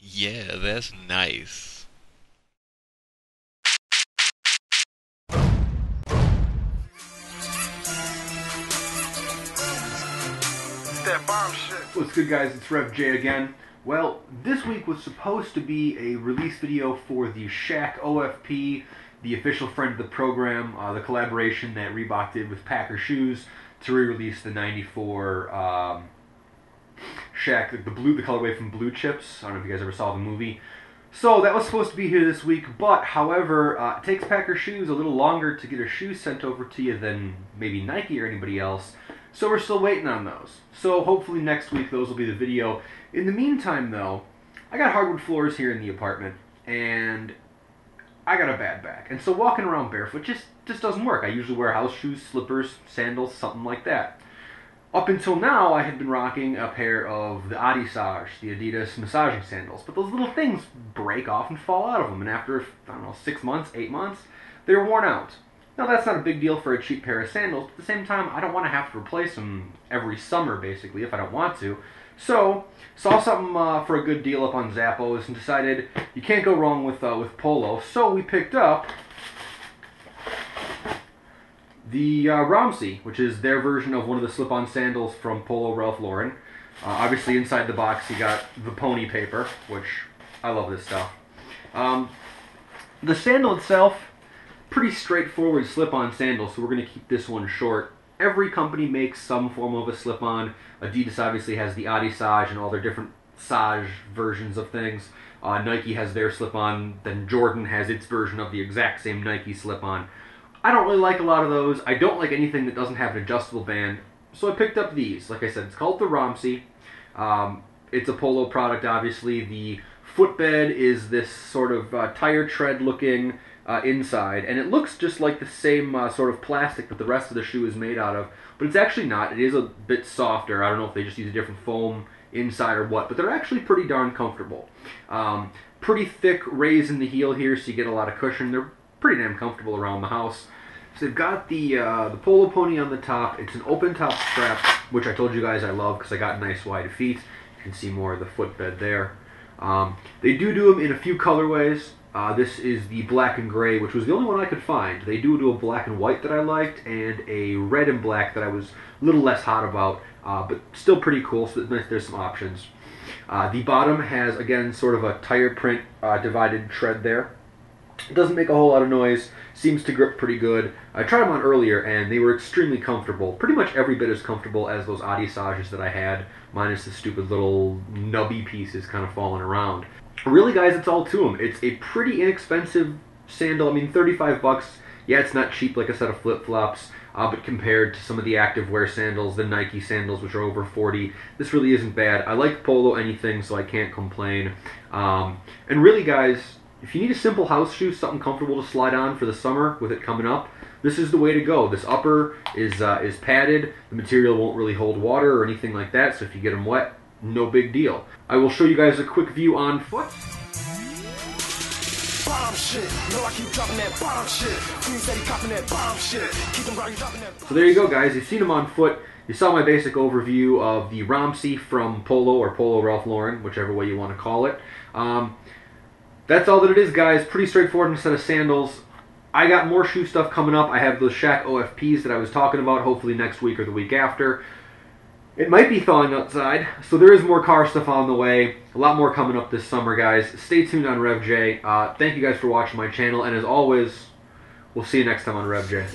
Yeah, that's nice. That bomb shit. What's good, guys? It's Rev J again. Well, this week was supposed to be a release video for the Shaq OFP, the official friend of the program, uh, the collaboration that Reebok did with Packer Shoes to re-release the '94 um, The, the blue, the colorway from Blue Chips. I don't know if you guys ever saw the movie. So that was supposed to be here this week, but however, uh, it takes Packer Shoes a little longer to get a shoe sent over to you than maybe Nike or anybody else. So we're still waiting on those. So hopefully next week those will be the video. In the meantime, though, I got hardwood floors here in the apartment, and I got a bad back, and so walking around barefoot just just doesn't work. I usually wear house shoes, slippers, sandals, something like that. Up until now, I had been rocking a pair of the Adissage, the Adidas massaging sandals, but those little things break off and fall out of them, and after I don't know six months, eight months, they're worn out. Now that's not a big deal for a cheap pair of sandals, but at the same time, I don't want to have to replace them every summer, basically, if I don't want to. So, saw something uh, for a good deal up on Zappos and decided you can't go wrong with uh, with Polo. So we picked up the uh, Romsey, which is their version of one of the slip-on sandals from Polo Ralph Lauren. Uh, obviously, inside the box, you got the pony paper, which I love this stuff. Um, the sandal itself, pretty straightforward slip-on sandal, so we're going to keep this one short. Every company makes some form of a slip-on. Adidas obviously has the Adissage and all their different Sage versions of things. Uh, Nike has their slip-on. Then Jordan has its version of the exact same Nike slip-on. I don't really like a lot of those. I don't like anything that doesn't have an adjustable band. So I picked up these. Like I said, it's called the Romsey. Um, it's a Polo product, obviously. The footbed is this sort of uh, tire tread looking uh, inside, and it looks just like the same uh, sort of plastic that the rest of the shoe is made out of, but it's actually not. It is a bit softer. I don't know if they just use a different foam inside or what, but they're actually pretty darn comfortable. Um, pretty thick raise in the heel here, so you get a lot of cushion. They're pretty damn comfortable around the house. So they've got the uh, the Polo Pony on the top. It's an open top strap, which I told you guys I love because I got nice wide feet. You can see more of the footbed there. Um, they do do them in a few colorways. Uh, this is the black and gray, which was the only one I could find. They do do a black and white that I liked, and a red and black that I was a little less hot about, uh, but still pretty cool. So there's some options. Uh, the bottom has again sort of a tire print uh, divided tread there. It doesn't make a whole lot of noise. Seems to grip pretty good. I tried them on earlier, and they were extremely comfortable. Pretty much every bit as comfortable as those Adissages that I had, minus the stupid little nubby pieces kind of falling around. Really, guys, it's all to them. It's a pretty inexpensive sandal. I mean, 35 bucks. Yeah, it's not cheap like a set of flip-flops, uh, but compared to some of the activewear sandals, the Nike sandals, which are over 40, this really isn't bad. I like Polo anything, so I can't complain. Um, and really, guys, if you need a simple house shoe, something comfortable to slide on for the summer with it coming up, this is the way to go. This upper is uh, is padded. The material won't really hold water or anything like that, so if you get them wet, no big deal. I will show you guys a quick view on foot. Bomb shit. Know I keep dropping that bomb shit. Queen steady copping that bomb shit. Keep them rocking, dropping that So there you go, guys. You've seen them on foot. You saw my basic overview of the Romsey from Polo or Polo Ralph Lauren, whichever way you want to call it. Um, that's all that it is, guys. Pretty straightforward set of sandals. I got more shoe stuff coming up. I have those Shaq OFPs that I was talking about, hopefully next week or the week after. It might be thawing outside, so there is more car stuff on the way. A lot more coming up this summer, guys. Stay tuned on RevJ. Uh, thank you guys for watching my channel, and as always, we'll see you next time on RevJ.